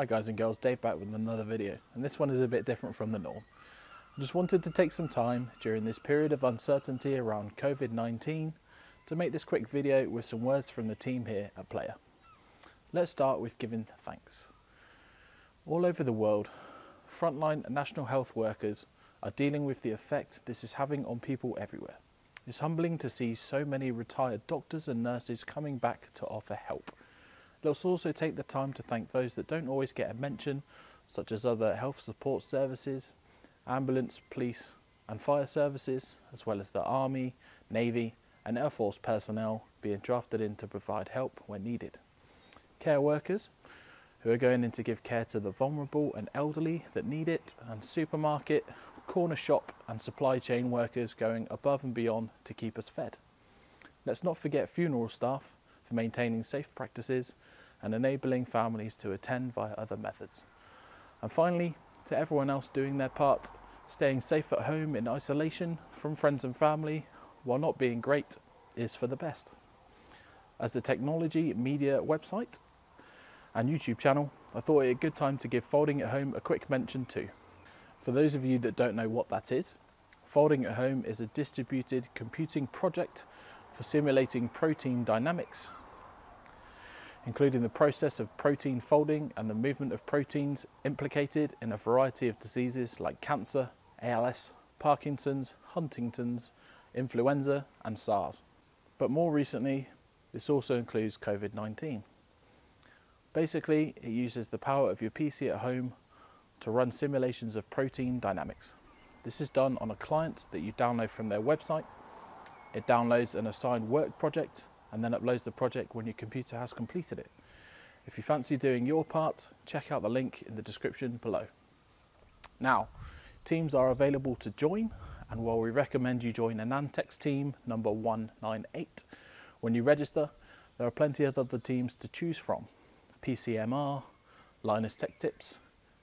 Hi guys and girls, Dave back with another video and this one is a bit different from the norm. I just wanted to take some time during this period of uncertainty around COVID-19 to make this quick video with some words from the team here at Play3r. Let's start with giving thanks. All over the world, frontline national health workers are dealing with the effect this is having on people everywhere. It's humbling to see so many retired doctors and nurses coming back to offer help Let's also take the time to thank those that don't always get a mention, such as other health support services, ambulance, police and fire services, as well as the Army, Navy and Air Force personnel being drafted in to provide help when needed. Care workers, who are going in to give care to the vulnerable and elderly that need it, and supermarket, corner shop and supply chain workers going above and beyond to keep us fed. Let's not forget funeral staff for maintaining safe practices and enabling families to attend via other methods. And finally, to everyone else doing their part, staying safe at home in isolation from friends and family while not being great is for the best. As the technology media website and YouTube channel, I thought it a good time to give Folding at Home a quick mention too. For those of you that don't know what that is, Folding at Home is a distributed computing project for simulating protein dynamics including the process of protein folding and the movement of proteins implicated in a variety of diseases like cancer, ALS, Parkinson's, Huntington's, influenza and SARS. But more recently, this also includes COVID-19. Basically, it uses the power of your PC at home to run simulations of protein dynamics. This is done on a client that you download from their website. It downloads an assigned work project and then uploads the project when your computer has completed it. If you fancy doing your part, check out the link in the description below. Now, teams are available to join, and while we recommend you join AnandTech's team number 198, when you register, there are plenty of other teams to choose from. PCMR, Linus Tech Tips,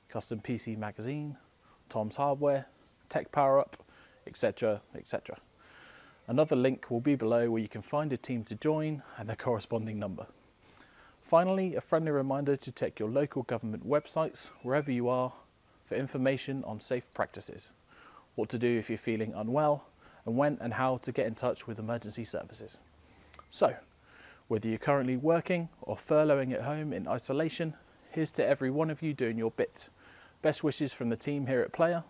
Custom PC Magazine, Tom's Hardware, Tech Power Up, etc, etc. Another link will be below where you can find a team to join and their corresponding number. Finally, a friendly reminder to check your local government websites wherever you are for information on safe practices, what to do if you're feeling unwell, and when and how to get in touch with emergency services. So, whether you're currently working or furloughing at home in isolation, here's to every one of you doing your bit. Best wishes from the team here at Play3r.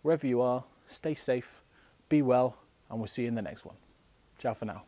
Wherever you are, stay safe, be well, and we'll see you in the next one. Ciao for now.